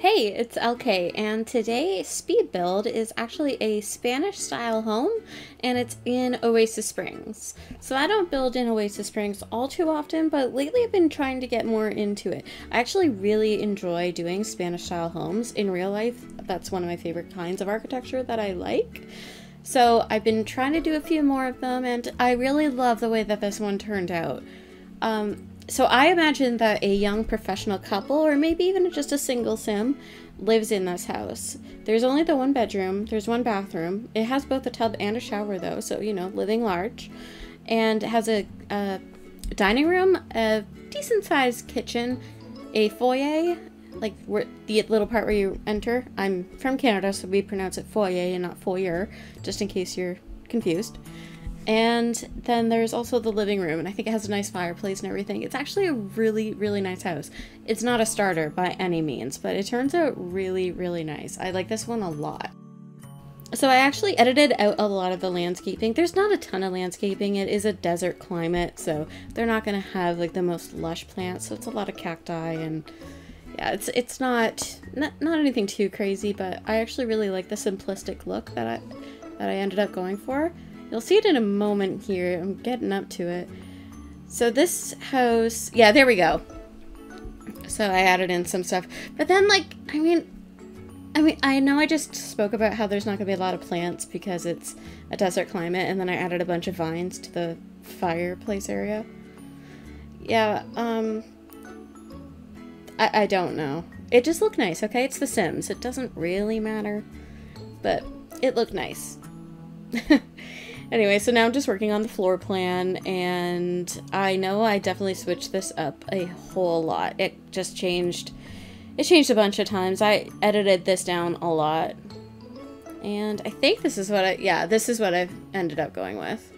Hey, it's Ellekay, and today Speed Build is actually a Spanish style home, and it's in Oasis Springs. So I don't build in Oasis Springs all too often, but lately I've been trying to get more into it. I actually really enjoy doing Spanish style homes. In real life, that's one of my favorite kinds of architecture that I like. So I've been trying to do a few more of them, and I really love the way that this one turned out. Um, so I imagine that a young professional couple, or maybe even just a single sim, lives in this house. There's only the one bedroom, there's one bathroom. It has both a tub and a shower, though, so you know, living large. And it has a, a dining room, a decent sized kitchen, a foyer, like where the little part where you enter. I'm from Canada, so we pronounce it foyer and not foyer, just in case you're confused. And then there's also the living room, and I think it has a nice fireplace and everything. It's actually a really, really nice house. It's not a starter by any means, but it turns out really, really nice. I like this one a lot. So I actually edited out a lot of the landscaping. There's not a ton of landscaping. It is a desert climate, so they're not going to have like the most lush plants. So it's a lot of cacti and yeah, it's it's not, not not anything too crazy, but I actually really like the simplistic look that I that I ended up going for. You'll see it in a moment here. I'm getting up to it. So this house, yeah, there we go. So I added in some stuff. But then, like, I mean, I mean, I know I just spoke about how there's not going to be a lot of plants because it's a desert climate, and then I added a bunch of vines to the fireplace area. Yeah, um, I, I don't know. It just looked nice, okay? It's The Sims. It doesn't really matter, but it looked nice. Anyway, so now I'm just working on the floor plan, and I know I definitely switched this up a whole lot. It just changed, it changed a bunch of times. I edited this down a lot, and I think this is what I, yeah, this is what I've ended up going with.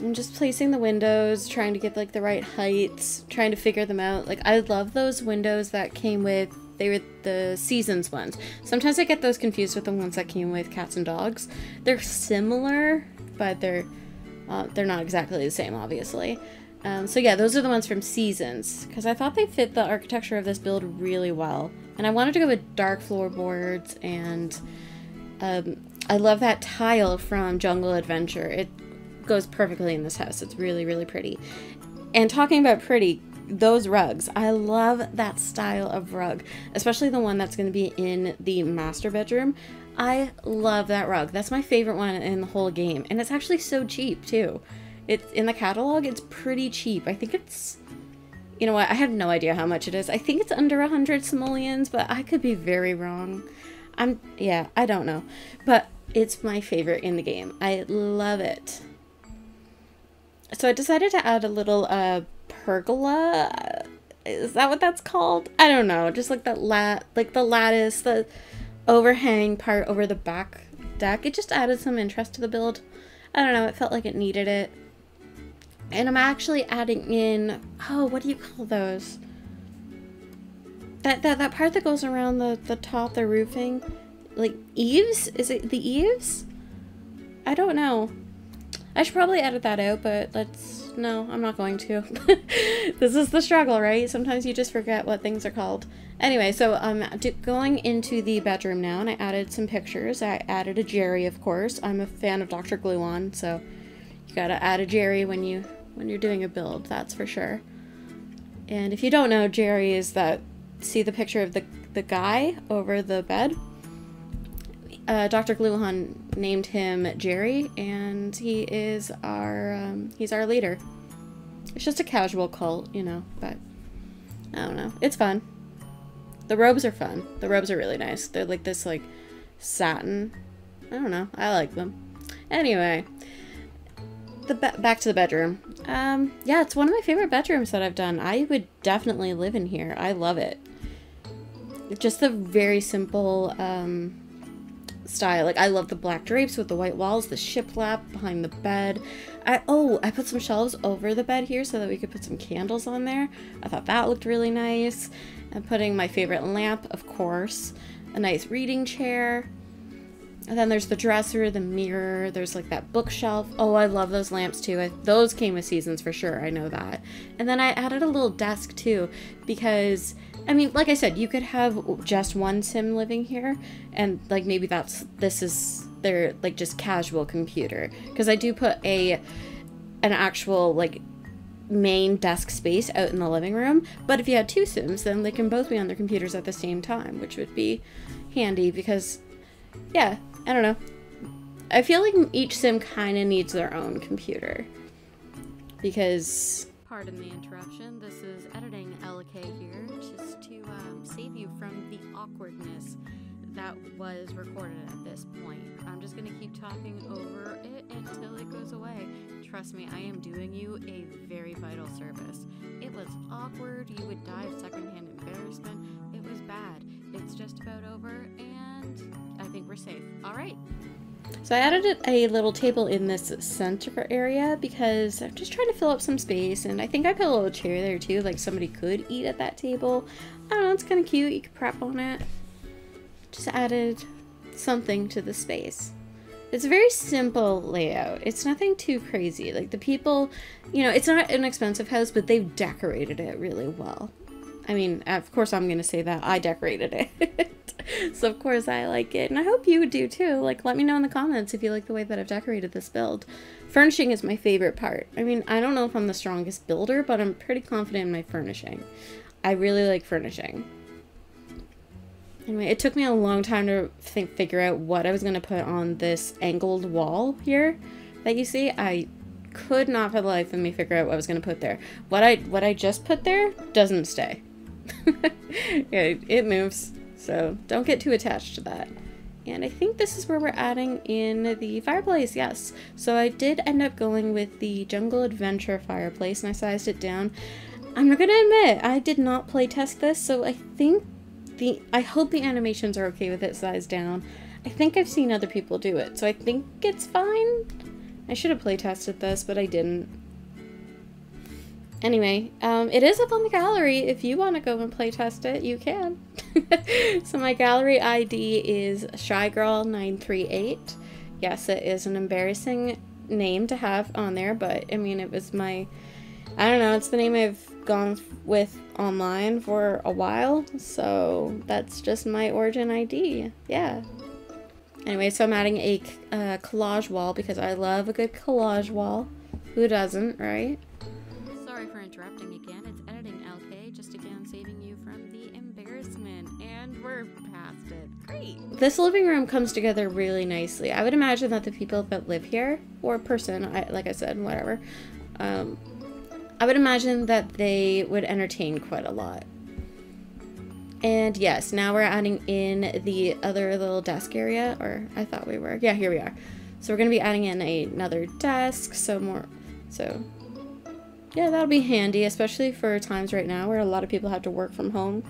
I'm just placing the windows, trying to get like the right heights, trying to figure them out. Like I love those windows that came with they were the seasons ones. Sometimes I get those confused with the ones that came with cats and dogs. They're similar, but they're uh, they're not exactly the same, obviously. Um, so yeah, those are the ones from Seasons, because I thought they fit the architecture of this build really well. And I wanted to go with dark floorboards, and um, I love that tile from Jungle Adventure. It goes perfectly in this house. It's really, really pretty. And talking about pretty, those rugs. I love that style of rug, especially the one that's going to be in the master bedroom. I love that rug. That's my favorite one in the whole game. And it's actually so cheap too. It's in the catalog, it's pretty cheap. I think it's you know what? I have no idea how much it is. I think it's under a hundred simoleons, but I could be very wrong. I'm yeah, I don't know. But it's my favorite in the game. I love it. So I decided to add a little uh pergola. Is that what that's called? I don't know. Just like that lat, like the lattice, the overhang part over the back deck. It just added some interest to the build. I don't know. It felt like it needed it. And I'm actually adding in, oh, what do you call those? That, that, that part that goes around the, the top, the roofing. Like eaves? Is it the eaves? I don't know. I should probably edit that out, but let's no, I'm not going to. this is the struggle, right? Sometimes you just forget what things are called. Anyway, so I'm um, going into the bedroom now, and I added some pictures. I added a Jerry, of course. I'm a fan of Dr. Gluon, so you gotta add a Jerry when you when you're doing a build, that's for sure. And if you don't know, Jerry is that see the picture of the the guy over the bed. Uh, Dr. Gluon named him Jerry, and he is our um, he's our leader. It's just a casual cult, you know, but I don't know. It's fun. The robes are fun. The robes are really nice. They're like this like satin. I don't know. I like them. Anyway, the back to the bedroom. Um, yeah, it's one of my favorite bedrooms that I've done. I would definitely live in here. I love it. Just the very simple um, style. Like I love the black drapes with the white walls, the shiplap behind the bed. I oh, I put some shelves over the bed here so that we could put some candles on there. I thought that looked really nice. I'm putting my favorite lamp, of course, a nice reading chair. And then there's the dresser, the mirror, there's like that bookshelf. Oh, I love those lamps too. I, those came with seasons for sure, I know that. And then I added a little desk too because I mean, like I said, you could have just one sim living here, and like maybe that's this is their like just casual computer because I do put a an actual like main desk space out in the living room. But if you had two sims, then they can both be on their computers at the same time, which would be handy because, yeah, I don't know. I feel like each sim kind of needs their own computer because. Pardon the interruption. This is editing Ellekay here, save you from the awkwardness that was recorded at this point. I'm just gonna keep talking over it until it goes away. Trust me, I am doing you a very vital service. It was awkward. You would die of secondhand embarrassment. It was bad. It's just about over, and I think we're safe. All right. So I added a little table in this center area because I'm just trying to fill up some space and I think I put a little chair there too, like somebody could eat at that table. I don't know, it's kind of cute, you could prep on it. Just added something to the space. It's a very simple layout. It's nothing too crazy. Like the people, you know, it's not an expensive house, but they've decorated it really well. I mean, of course I'm going to say that. I decorated it. so of course I like it. And I hope you do too. Like let me know in the comments if you like the way that I've decorated this build. Furnishing is my favorite part. I mean, I don't know if I'm the strongest builder, but I'm pretty confident in my furnishing. I really like furnishing. Anyway, it took me a long time to think, figure out what I was going to put on this angled wall here that you see. I could not for the life of me figure out what I was going to put there. What I what I just put there doesn't stay. yeah, it moves. So don't get too attached to that. And I think this is where we're adding in the fireplace, yes. So I did end up going with the Jungle Adventure fireplace and I sized it down. I'm not gonna admit, I did not play test this, so I think the I hope the animations are okay with it sized down. I think I've seen other people do it, so I think it's fine. I should have play tested this, but I didn't. Anyway, um, it is up on the gallery. If you want to go and play test it, you can. so my gallery ID is ShyGirl938. Yes, it is an embarrassing name to have on there, but I mean, it was my, I don't know, it's the name I've gone with online for a while, so that's just my origin ID. Yeah. Anyway, so I'm adding a uh, collage wall because I love a good collage wall. Who doesn't, right? Interrupting again. It's editing Ellekay, just again saving you from the embarrassment. And we're past it. Great. This living room comes together really nicely. I would imagine that the people that live here, or person, I, like I said, whatever, um, I would imagine that they would entertain quite a lot. And yes, now we're adding in the other little desk area, or I thought we were. Yeah, here we are. So we're going to be adding in a, another desk, so more, so yeah, that'll be handy, especially for times right now where a lot of people have to work from home.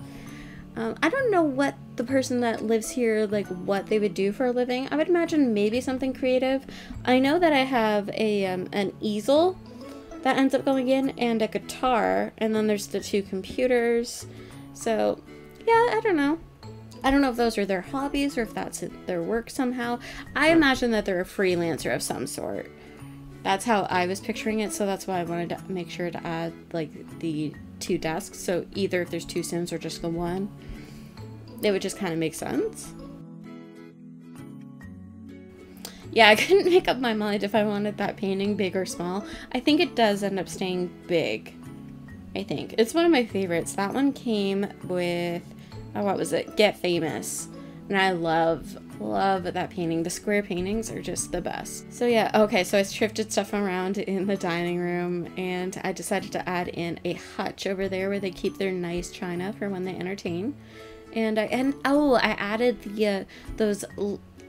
Um, I don't know what the person that lives here, like what they would do for a living. I would imagine maybe something creative. I know that I have a um, an easel that ends up going in and a guitar and then there's the two computers so yeah i don't know i don't know if those are their hobbies or if that's their work somehow i imagine that they're a freelancer of some sort that's how i was picturing it so that's why i wanted to make sure to add like the two desks so either if there's two sims or just the one it would just kind of make sense Yeah, I couldn't make up my mind if I wanted that painting big or small. I think it does end up staying big. I think. It's one of my favorites. That one came with, oh, what was it? Get Famous. And I love, love that painting. The square paintings are just the best. So yeah, okay, so I shifted stuff around in the dining room and I decided to add in a hutch over there where they keep their nice china for when they entertain. And I, and oh, I added the, uh, those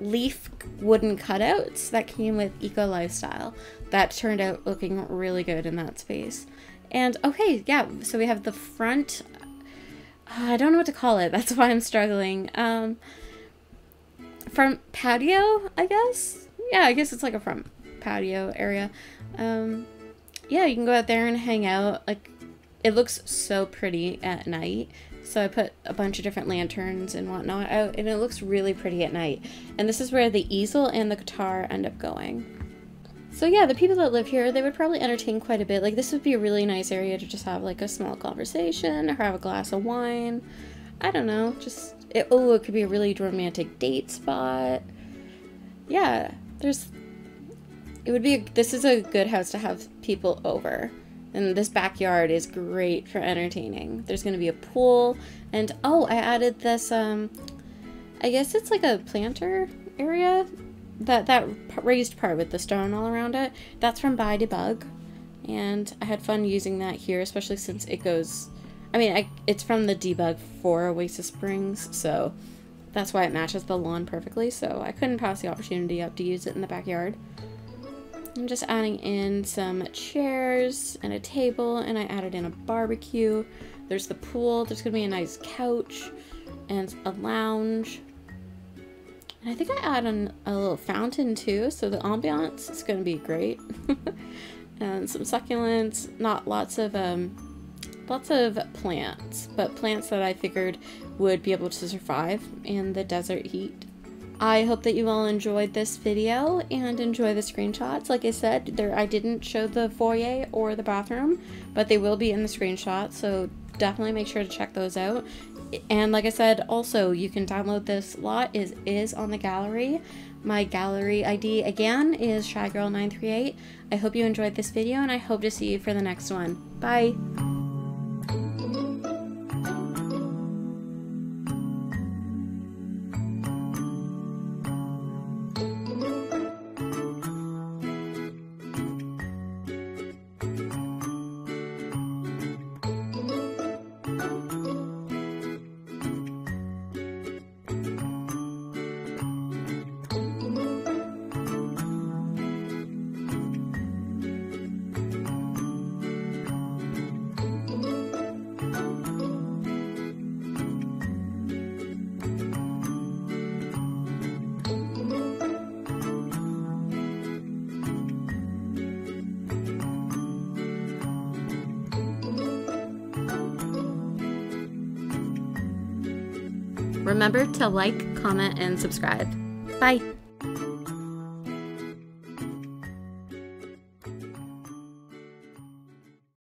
leaf wooden cutouts that came with Eco Lifestyle. That turned out looking really good in that space. And okay, yeah, so we have the front. Uh, I don't know what to call it. That's why I'm struggling. Um, front patio, I guess. Yeah, I guess it's like a front patio area. Um, yeah, you can go out there and hang out. Like, it looks so pretty at night. So I put a bunch of different lanterns and whatnot out, and it looks really pretty at night. And this is where the easel and the guitar end up going. So yeah, the people that live here, they would probably entertain quite a bit. Like this would be a really nice area to just have like a small conversation or have a glass of wine. I don't know, just it, oh, it could be a really romantic date spot. Yeah, there's it would be this is a good house to have people over. And this backyard is great for entertaining. There's going to be a pool and oh, I added this um I guess it's like a planter area that that raised part with the stone all around it. That's from Buy Debug. And I had fun using that here, especially since it goes I mean, I, it's from the debug for Oasis Springs, so that's why it matches the lawn perfectly, so I couldn't pass the opportunity up to use it in the backyard. I'm just adding in some chairs and a table, and I added in a barbecue. There's the pool, there's gonna be a nice couch and a lounge. And I think I added a little fountain too, so the ambiance is gonna be great. and some succulents, not lots of um, lots of plants, but plants that I figured would be able to survive in the desert heat. I hope that you all enjoyed this video and enjoy the screenshots. Like I said, there I didn't show the foyer or the bathroom, but they will be in the screenshots, so definitely make sure to check those out. And like I said, also you can download this lot is is on the gallery. My gallery ID again is shygirl938. I hope you enjoyed this video and I hope to see you for the next one. Bye! Remember to like, comment, and subscribe. Bye!